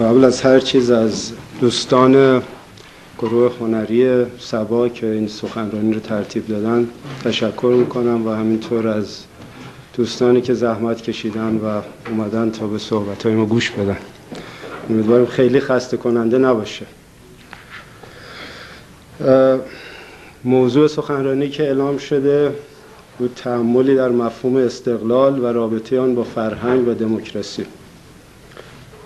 قبل از هر چیز از دوستان گروه هنری سبا که این سخنرانی رو ترتیب دادن تشکر می‌کنم و همینطور از دوستانی که زحمت کشیدن و اومدن تا به صحبت های ما گوش بدن. امیدوارم خیلی خسته کننده نباشه. موضوع سخنرانی که اعلام شده بود تعملی در مفهوم استقلال و رابطه آن با فرهنگ و دموکراسی.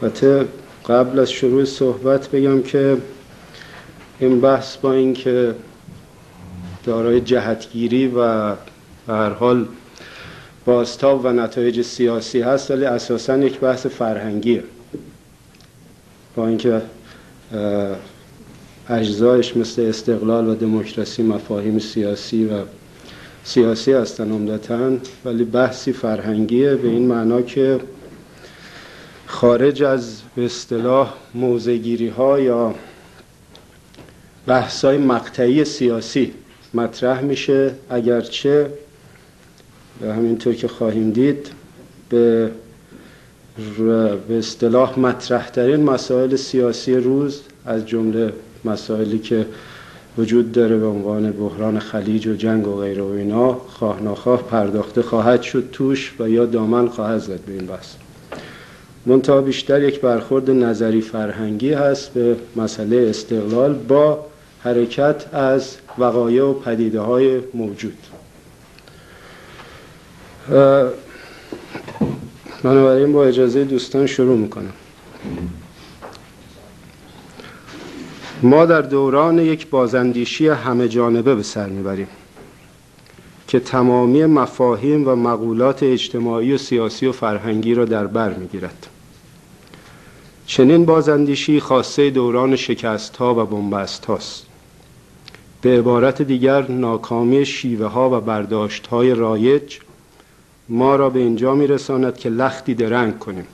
البته قبل از شروع صحبت بگم که این بحث با اینکه دارای جهتگیری و به هر حال بازتاب و نتایج سیاسی هست ولی اساسا یک بحث فرهنگیه. با اینکه اجزایش مثل استقلال و دموکراسی مفاهیم سیاسی و سیاسی هستن عمدتا ولی بحثی فرهنگیه به این معنا که خارج از به اصطلاح موزگیری ها یا بحث های مقطعی سیاسی مطرح میشه. اگرچه به همینطور که خواهیم دید به به اصطلاح مطرح ترین مسائل سیاسی روز از جمله مسائلی که وجود داره به عنوان بحران خلیج و جنگ و غیره و اینا خواه ناخواه پرداخته خواهد شد توش و یا دامن خواهد زد به این بحث. منتها بیشتر یک برخورد نظری فرهنگی هست به مسئله استقلال با حرکت از وقایع و پدیده های موجود بنابراین با اجازه دوستان شروع می‌کنم. ما در دوران یک بازندیشی همه جانبه به سر می‌بریم. که تمامی مفاهیم و مقولات اجتماعی و سیاسی و فرهنگی را در بر می‌گیرد. چنین بازندیشی خاصه دوران شکست ها و بنبست هاست به عبارت دیگر ناکامی شیوه ها و برداشت های رایج ما را به اینجا میرساند که لختی درنگ کنیم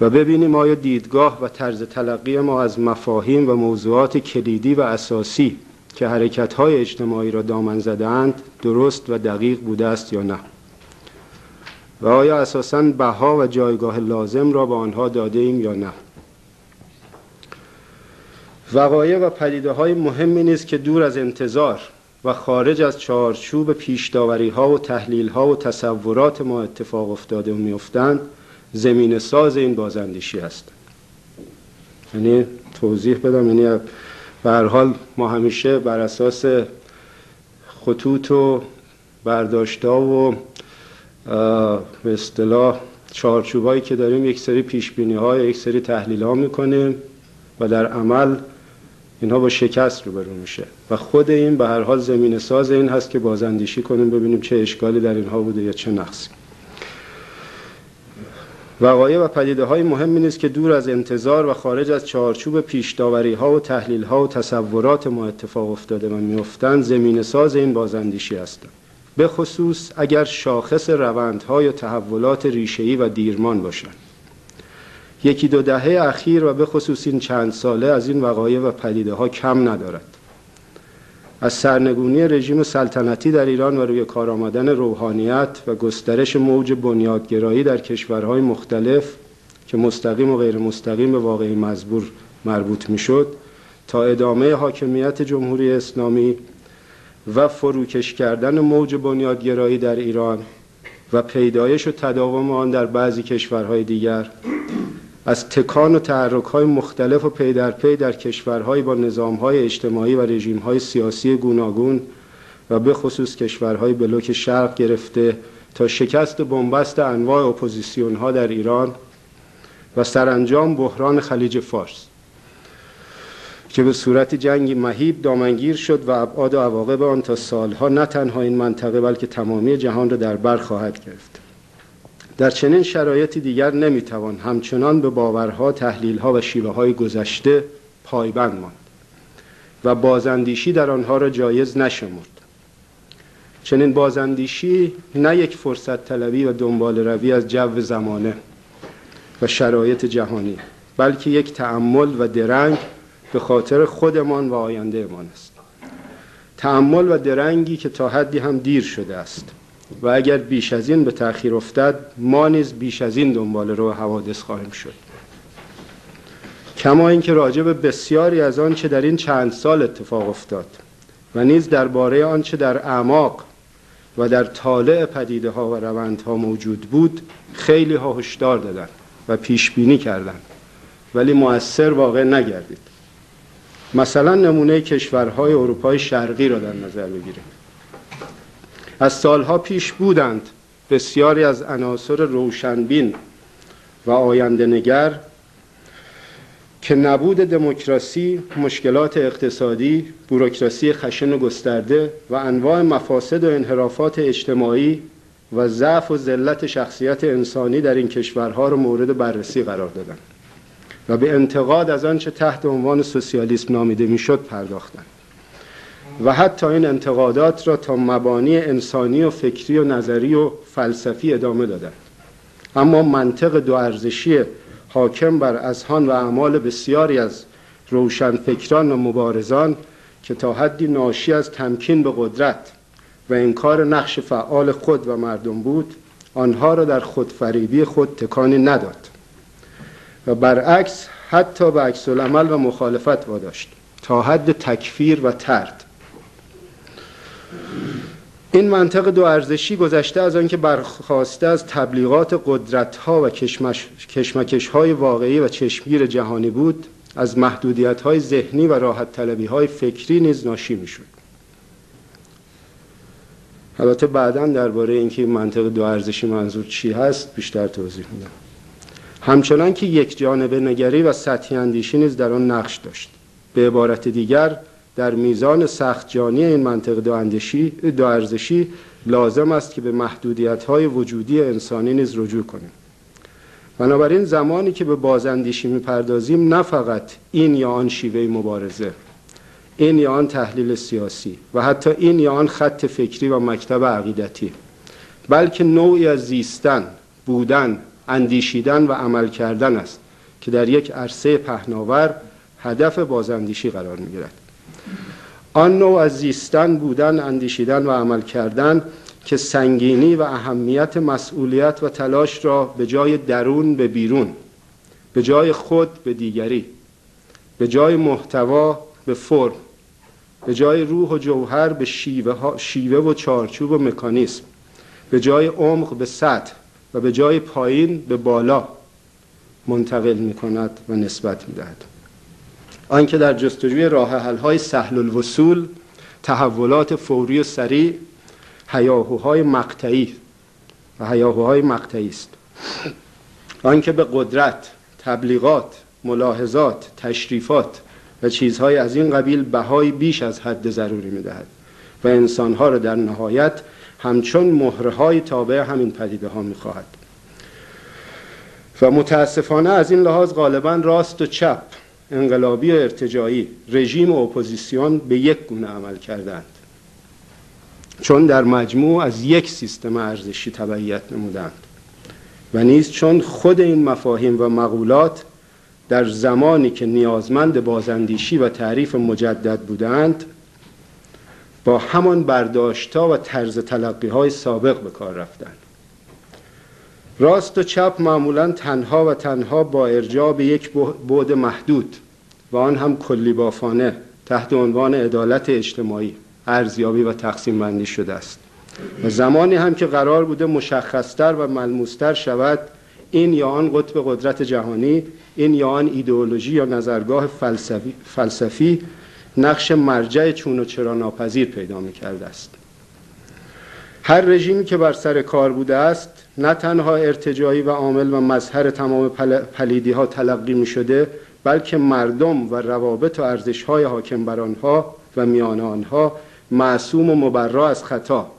و ببینیم آیا دیدگاه و طرز تلقی ما از مفاهیم و موضوعات کلیدی و اساسی که حرکت های اجتماعی را دامن زدهاند درست و دقیق بوده است یا نه؟ و آیا اساساً بها و جایگاه لازم را به آنها داده ایم یا نه؟ وقایع و پدیده های مهمی نیست که دور از انتظار و خارج از چارچوب پیشداوری ها و تحلیل ها و تصورات ما اتفاق افتاده و میافتند زمین ساز این بازندیشی هست یعنی توضیح بدم یعنی به هر حال ما همیشه بر اساس خطوط و برداشتا و به اصطلاح چارچوبایی که داریم یک سری پیش بینی های یک سری تحلیل ها می‌کنیم و در عمل اینها با شکست روبرو میشه. و خود این به هر حال زمین ساز این هست که بازندیشی کنیم ببینیم چه اشکالی در اینها بوده یا چه نقصی. وقایع و پدیده های مهمی نیست که دور از انتظار و خارج از چارچوب پیشداوری ها و تحلیل ها و تصورات ما اتفاق افتاده و میافتند زمین ساز این بازندیشی هستند به خصوص اگر شاخص روندها یا تحولات ریشه‌ای و دیرمان باشند. یکی دو دهه اخیر و به خصوص این چند ساله از این وقایع و پدیده ها کم ندارد. از سرنگونی رژیم سلطنتی در ایران و روی کار آمدن روحانیت و گسترش موج بنیادگرایی در کشورهای مختلف که مستقیم و غیر مستقیم به واقعی مزبور مربوط می‌شد تا ادامه حاکمیت جمهوری اسلامی و فروکش کردن موج بنیادگرایی در ایران و پیدایش و تداوم آن در بعضی کشورهای دیگر. از تکان و تحرک های مختلف و پی در پی در کشورهای با نظام های اجتماعی و رژیم های سیاسی گوناگون و به خصوص کشورهای بلوک شرق گرفته تا شکست بنبست انواع اپوزیسیون ها در ایران و سرانجام بحران خلیج فارس که به صورت جنگی مهیب دامنگیر شد و ابعاد و عواقب آن تا سالها نه تنها این منطقه بلکه تمامی جهان را در بر خواهد گرفت. در چنین شرایطی دیگر نمی‌توان همچنان به باورها، تحلیلها و شیوه های گذشته پایبند ماند و بازندیشی در آنها را جایز نشمرد. چنین بازندیشی نه یک فرصت طلبی و دنبال روی از جو زمانه و شرایط جهانی بلکه یک تأمل و درنگ به خاطر خودمان و آیندهمان است. تأمل و درنگی که تا حدی هم دیر شده است. و اگر بیش از این به تأخیر افتد ما نیز بیش از این دنبال رو حوادث خواهیم شد. کما اینکه راجع به بسیاری از آنچه در این چند سال اتفاق افتاد و نیز درباره آنچه در اعماق و در طالع پدیده ها و روندها موجود بود خیلی ها هشدار دادند و پیش بینی کردند. ولی مؤثر واقع نگردید. مثلا نمونه کشورهای اروپای شرقی را در نظر بگیریم از سالها پیش بودند. بسیاری از عناصر روشنبین و آینده نگر که نبود دموکراسی، مشکلات اقتصادی، بوروکراسی خشن و گسترده و انواع مفاسد و انحرافات اجتماعی و ضعف و ذلت شخصیت انسانی در این کشورها را مورد بررسی قرار دادند و به انتقاد از آنچه تحت عنوان سوسیالیسم نامیده می‌شد پرداختند. و حتی این انتقادات را تا مبانی انسانی و فکری و نظری و فلسفی ادامه دادند. اما منطق دو ارزشی حاکم بر اذهان و اعمال بسیاری از روشنفکران و مبارزان که تا حدی ناشی از تمکین به قدرت و انکار نقش فعال خود و مردم بود آنها را در خودفریبی خود تکانی نداد و برعکس حتی به عکس العمل و مخالفت واداشت تا حد تکفیر و ترد. این منطق دو ارزشی گذشته از آنکه برخواسته از تبلیغات قدرت ها و کشمکش های واقعی و چشمگیر جهانی بود از محدودیت های ذهنی و راحت طلبی های فکری نیز ناشی می شد البته بعدا درباره اینکه این منطق دو ارزشی منظور چی هست بیشتر توضیح میدم. همچنان که یک جانبه نگری و سطحی اندیشی نیز در آن نقش داشت. به عبارت دیگر در میزان سخت جانی این منطق دو, دو ارزشی لازم است که به محدودیت های وجودی انسانی نیز رجوع کنیم. بنابراین زمانی که به بازاندیشی می‌پردازیم نه فقط این یا آن شیوه مبارزه این یا آن تحلیل سیاسی و حتی این یا آن خط فکری و مکتب عقیدتی بلکه نوعی از زیستن بودن اندیشیدن و عمل کردن است که در یک عرصه پهناور هدف بازاندیشی قرار می‌گیرد. آن نوع از زیستن بودن اندیشیدن و عمل کردن که سنگینی و اهمیت مسئولیت و تلاش را به جای درون به بیرون به جای خود به دیگری به جای محتوا به فرم به جای روح و جوهر به شیوه, شیوه و چارچوب و مکانیسم به جای عمق به سطح و به جای پایین به بالا منتقل می کند و نسبت می دهد آنکه در جستجوی راه حل های سهل الوصول تحولات فوری و سریع هیاهوهای مقطعی و هیاهوهای مقطعی است. آنکه به قدرت تبلیغات ملاحظات تشریفات و چیزهای از این قبیل بهای بیش از حد ضروری می‌دهد و انسانها را در نهایت همچون مهرهای تابع همین پدیده ها می‌خواهد. و متاسفانه از این لحاظ غالبا راست و چپ. انقلابی و ارتجایی رژیم و اپوزیسیون به یک گونه عمل کردند. چون در مجموع از یک سیستم ارزشی تبعیت نمودند و نیز چون خود این مفاهیم و مقولات در زمانی که نیازمند بازاندیشی و تعریف مجدد بودند با همان برداشتها و طرز تلقی های سابق به کار رفتند. راست و چپ معمولا تنها و تنها با ارجاع به یک بعد محدود و آن هم کلی بافانه تحت عنوان عدالت اجتماعی ارزیابی و تقسیم بندی شده است. و زمانی هم که قرار بوده مشخصتر و ملموستر شود این یا آن قطب قدرت جهانی این یا آن ایدئولوژی یا نظرگاه فلسفی, فلسفی نقش مرجع چون و چرا ناپذیر پیدا می کرده است. هر رژیمی که بر سر کار بوده است نه تنها ارتجایی و عامل و مظهر تمام پلیدی ها تلقی می شده بلکه مردم و روابط و ارزش های حاکم بر آنها و میان آنها معصوم و مبرا از خطا.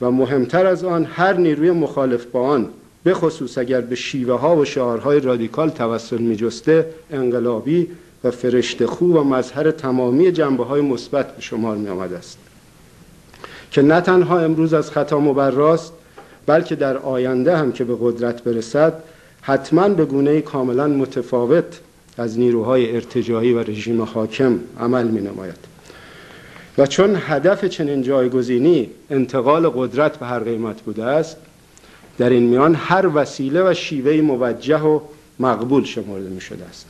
و مهمتر از آن هر نیروی مخالف با آن به خصوص اگر به شیوه ها و شعارهای رادیکال توسل می جسته انقلابی و فرشته خو و مظهر تمامی جنبه های مثبت به شمار می آمد است. که نه تنها امروز از خطا مبراست بلکه در آینده هم که به قدرت برسد حتما به گونه کاملا متفاوت از نیروهای ارتجاعی و رژیم حاکم عمل می نماید و چون هدف چنین جایگزینی انتقال قدرت به هر قیمت بوده است در این میان هر وسیله و شیوه موجه و مقبول شمرده می شده است.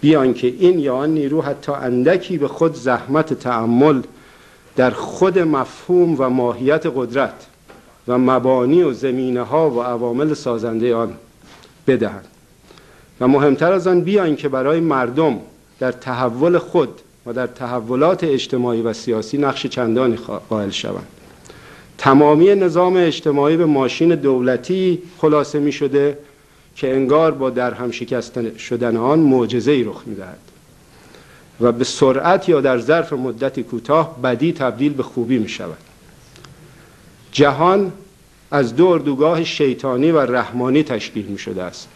بیان که این یا آن نیرو حتی اندکی به خود زحمت تعمل در خود مفهوم و ماهیت قدرت و مبانی و زمینه ها و عوامل سازنده آن بدهند. و مهمتر از آن بیان که برای مردم در تحول خود و در تحولات اجتماعی و سیاسی نقش چندانی قائل شوند. تمامی نظام اجتماعی به ماشین دولتی خلاصه می شده که انگار با در هم شکستن شدن آن معجزه ای رخ می دهد. و به سرعت یا در ظرف مدتی کوتاه بدی تبدیل به خوبی می شود. جهان از دو اردوگاه شیطانی و رحمانی تشکیل می شده است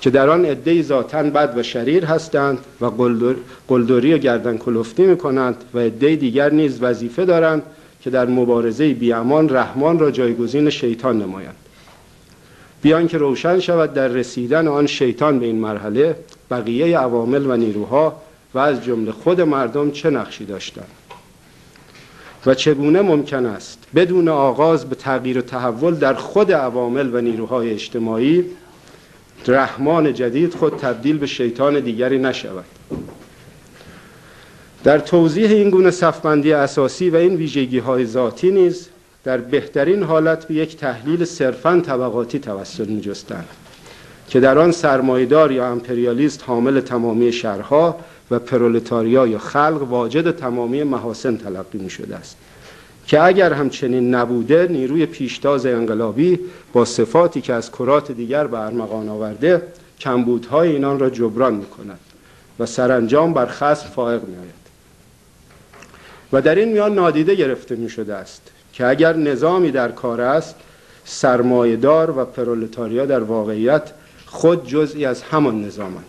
که در آن عده ذاتا بد و شریر هستند و قلدری و گردن کلفتی می کنند و عده دیگر نیز وظیفه دارند که در مبارزه بیامان رحمان را جایگزین شیطان نمایند. بیان که روشن شود در رسیدن آن شیطان به این مرحله بقیه عوامل و نیروها و از جمله خود مردم چه نقشی داشتند. و چگونه ممکن است بدون آغاز به تغییر و تحول در خود عوامل و نیروهای اجتماعی رحمان جدید خود تبدیل به شیطان دیگری نشود. در توضیح این گونه صفبندی اساسی و این ویژگی های ذاتی نیز در بهترین حالت به یک تحلیل صرفا طبقاتی توسل می جستند که در آن سرمایدار یا امپریالیست حامل تمامی شهرها و پرولتاریا یا خلق واجد تمامی محاسن تلقی می شده است. که اگر همچنین نبوده نیروی پیشتاز انقلابی با صفاتی که از کرات دیگر به ارمغان آورده کمبودهای اینان را جبران می کند و سرانجام بر خصم فائق می آید و در این میان نادیده گرفته می شده است که اگر نظامی در کار است سرمایدار و پرولتاریا در واقعیت خود جزئی از همان نظامند.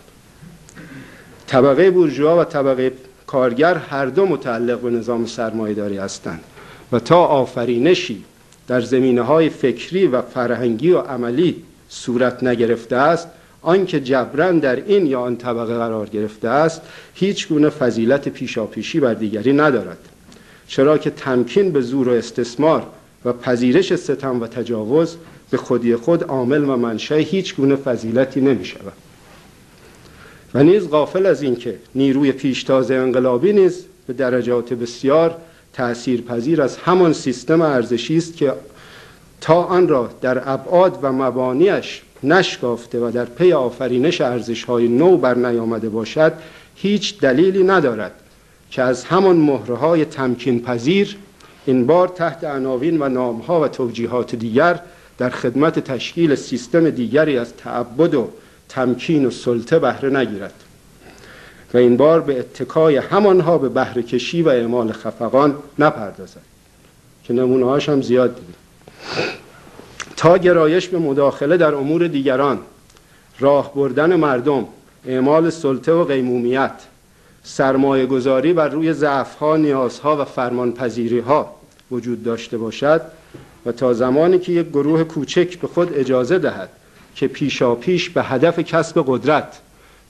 طبقه بورژوا و طبقه کارگر هر دو متعلق به نظام سرمایهداری هستند و تا آفرینشی در زمینه های فکری و فرهنگی و عملی صورت نگرفته است آنکه جبران در این یا آن طبقه قرار گرفته است هیچ گونه فضیلت پیشاپیشی بر دیگری ندارد. چرا که تمکین به زور و استثمار و پذیرش ستم و تجاوز به خودی خود عامل و منشأ هیچ گونه فضیلتی نمی شود و نیز غافل از اینکه نیروی پیشتاز انقلابی نیز به درجات بسیار تأثیر پذیر از همان سیستم ارزشی است که تا آن را در ابعاد و مبانیش نشکافته و در پی آفرینش ارزش های نو بر نیامده باشد هیچ دلیلی ندارد که از همان مهره های تمکین پذیر این بار تحت عناوین و نامها و توجیهات دیگر در خدمت تشکیل سیستم دیگری از تعبد و تمکین و سلطه بهره نگیرد. و این بار به اتکای همانها به بهره کشی و اعمال خفقان نپردازد. که نمونه هاش هم زیاد دیدیم. تا گرایش به مداخله در امور دیگران راه بردن مردم اعمال سلطه و قیمومیت سرمایه گذاری بر روی ضعفها نیازها و فرمانپذیری ها وجود داشته باشد و تا زمانی که یک گروه کوچک به خود اجازه دهد که پیشا پیش به هدف کسب قدرت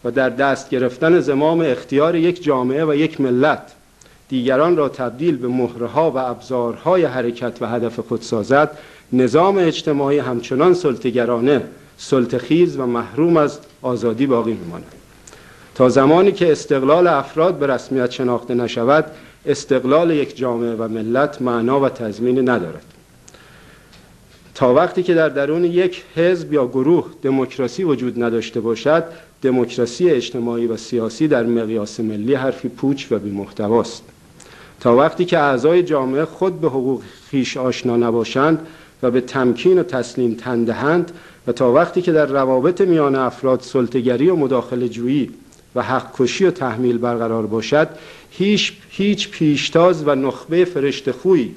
و در دست گرفتن زمام اختیار یک جامعه و یک ملت دیگران را تبدیل به مهرها و ابزارهای حرکت و هدف خود سازد نظام اجتماعی همچنان سلطگرانه سلطخیز و محروم از آزادی باقی میماند. تا زمانی که استقلال افراد به رسمیت شناخته نشود استقلال یک جامعه و ملت معنا و تضمینی ندارد. تا وقتی که در درون یک حزب یا گروه دموکراسی وجود نداشته باشد دموکراسی اجتماعی و سیاسی در مقیاس ملی حرفی پوچ و بیمحتواست. تا وقتی که اعضای جامعه خود به حقوق خیش آشنا نباشند و به تمکین و تسلیم تندهند و تا وقتی که در روابط میان افراد سلطگری و مداخله جویی و حق کشی و تحمیل برقرار باشد هیچ, هیچ پیشتاز و نخبه فرشت خویی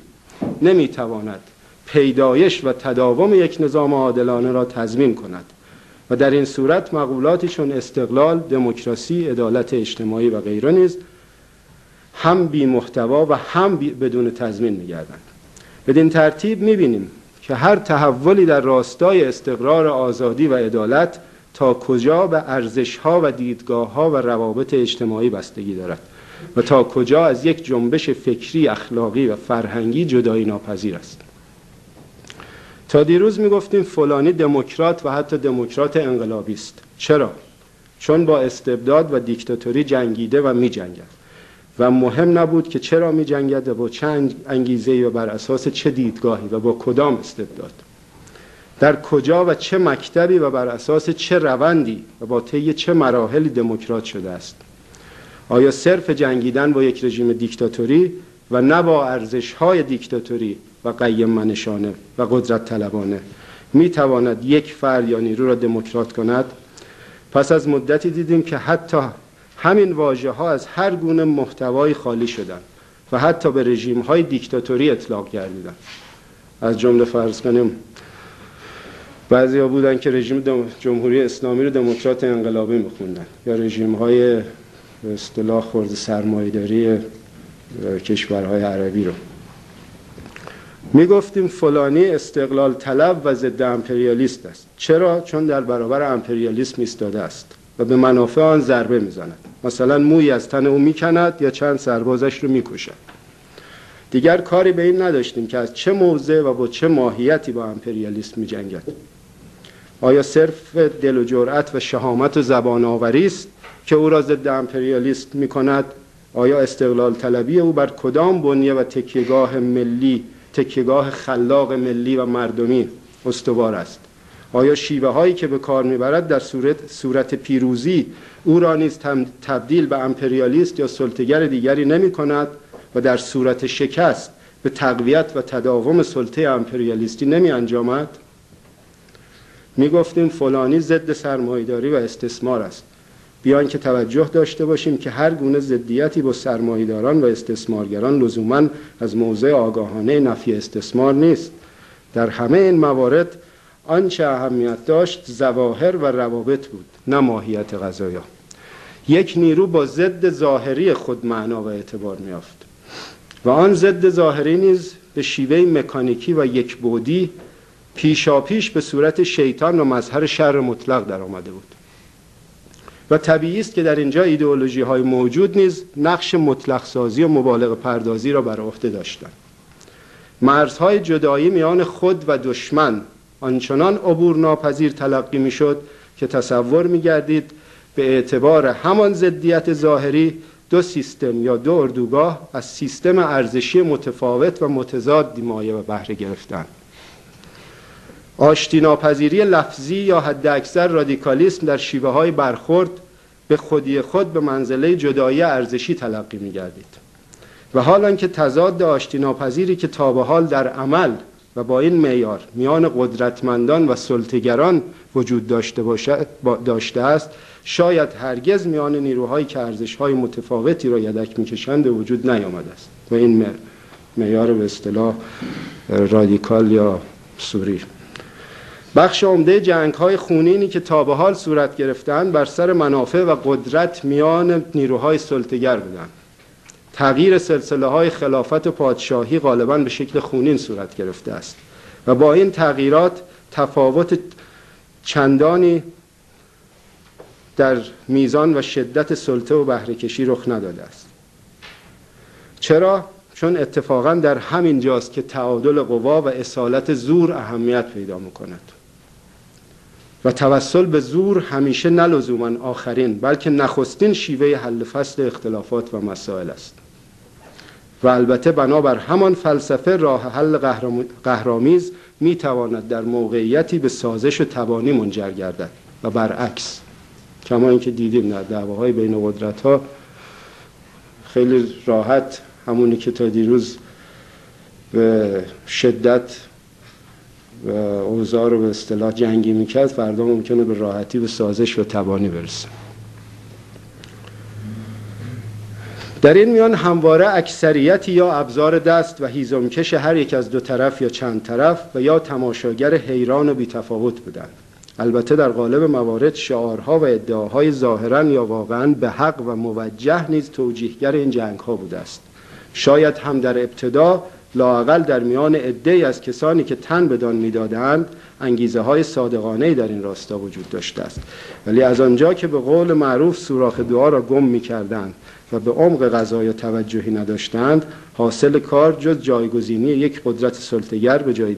نمی‌تواند پیدایش و تداوم یک نظام عادلانه را تضمین کند و در این صورت مقولاتی چون استقلال، دموکراسی، عدالت اجتماعی و غیره نیز هم بی محتوا و هم بدون تضمین میگردند. بدین ترتیب می‌بینیم که هر تحولی در راستای استقرار آزادی و عدالت تا کجا به ارزشها و دیدگاهها و روابط اجتماعی بستگی دارد و تا کجا از یک جنبش فکری اخلاقی و فرهنگی جدایی ناپذیر است. تا دیروز می‌گفتیم فلانی دموکرات و حتی دموکرات انقلابی است چرا؟ چون با استبداد و دیکتاتوری جنگیده و می جنگد و مهم نبود که چرا می جنگد و با چند انگیزه و بر اساس چه دیدگاهی و با کدام استبداد. در کجا و چه مکتبی و بر اساس چه روندی و با طی چه مراحلی دموکرات شده است؟ آیا صرف جنگیدن با یک رژیم دیکتاتوری و نه با ارزش های دیکتاتوری و قیم منشانه و قدرت طلبانه. می تواند یک فرد یا نیرو را دموکرات کند. پس از مدتی دیدیم که حتی همین واژه ها از هر گونه محتوای خالی شدند و حتی به رژیم های دیکتاتوری اطلاق گردیدن از جمله فرض کنیم بعضی ها بودن که رژیم جمهوری اسلامی رو دموکرات انقلابی میخوندن یا رژیم های اصطلاح خورد سرمایداری کشورهای عربی رو. می‌گفتیم فلانی استقلال طلب و ضد امپریالیست است. چرا؟ چون در برابر امپریالیسم ایستاده است و به منافع آن ضربه می‌زند. مثلا موی از تن او می‌کند یا چند سربازش رو می‌کشد. دیگر کاری به این نداشتیم که از چه موضع و با چه ماهیتی با امپریالیسم میجنگد. آیا صرف دل و جرأت و شهامت و زبان آوری است که او را ضد امپریالیست می‌کند؟ آیا استقلال طلبی او بر کدام بنیه و تکیهگاه ملی تکیهگاه خلاق ملی و مردمی استوار است. آیا شیوه هایی که به کار می‌برد در صورت, صورت پیروزی او را نیز تبدیل به امپریالیست یا سلطگر دیگری نمی کند و در صورت شکست به تقویت و تداوم سلطه امپریالیستی نمی انجامد می گفتیم فلانی ضد سرمایداری و استثمار است. بیان که توجه داشته باشیم که هر گونه ضدیتی با سرمایه‌داران و استثمارگران لزوما از موضع آگاهانه نفی استثمار نیست. در همه این موارد آنچه اهمیت داشت زواهر و روابط بود نه ماهیت غذایا یک نیرو با ضد ظاهری خود معنا و اعتبار میافت و آن ضد ظاهری نیز به شیوه مکانیکی و یک بودی پیشاپیش به صورت شیطان و مظهر شر مطلق در آمده بود. و طبیعی است که در اینجا ایدئولوژی های موجود نیز نقش مطلق سازی و مبالغ پردازی را بر عهده داشتند. مرزهای جدایی میان خود و دشمن آنچنان عبور ناپذیر تلقی می‌شد که تصور میگردید به اعتبار همان ضدیت ظاهری دو سیستم یا دو اردوگاه از سیستم ارزشی متفاوت و متضاد مایه و بهره گرفتن آشتی ناپذیری لفظی یا حد اکثر رادیکالیسم در شیوه های برخورد به خودی خود به منزله جدایی ارزشی تلقی می گردید و حال که تضاد آشتی ناپذیری که تا به حال در عمل و با این معیار میان قدرتمندان و سلطگران وجود داشته, داشته است شاید هرگز میان نیروهایی که ارزشهای متفاوتی را یدک می‌کشند وجود نیامده است. و این معیار به اصطلاح رادیکال یا سوری. بخش عمده جنگ های خونینی که تا به حال صورت گرفتن بر سر منافع و قدرت میان نیروهای سلطگر بودند. تغییر سلسله های خلافت و پادشاهی غالبا به شکل خونین صورت گرفته است و با این تغییرات تفاوت چندانی در میزان و شدت سلطه و بهرهکشی رخ نداده است. چرا؟ چون اتفاقا در همین جاست که تعادل قوا و اصالت زور اهمیت پیدا می‌کند. و توسل به زور همیشه نه آخرین بلکه نخستین شیوه حل فصل اختلافات و مسائل است. و البته بنابر همان فلسفه راه حل قهرامیز می تواند در موقعیتی به سازش و تبانی منجر گردد و برعکس. کما اینکه دیدیم در دعواهای بین قدرت ها خیلی راحت همونی که تا دیروز به شدت و اوضاع رو به اصطلاح جنگی می‌کرد فردا ممکنه به راحتی به سازش و تبانی برسه. در این میان همواره اکثریتی یا ابزار دست و هیزمکش هر یک از دو طرف یا چند طرف و یا تماشاگر حیران و بیتفاوت بودند. البته در قالب موارد شعارها و ادعاهای ظاهرا یا واقعا به حق و موجه نیز توجیهگر این جنگ ها بوده است. شاید هم در ابتدا لاقل در میان عده‌ای از کسانی که تن بدان می‌دادند انگیزه های صادقانه در این راستا وجود داشته است. ولی از آنجا که به قول معروف سوراخ دعا را گم می‌کردند و به عمق قضایا توجهی نداشتند حاصل کار جز جایگزینی یک قدرت سلطگر به جای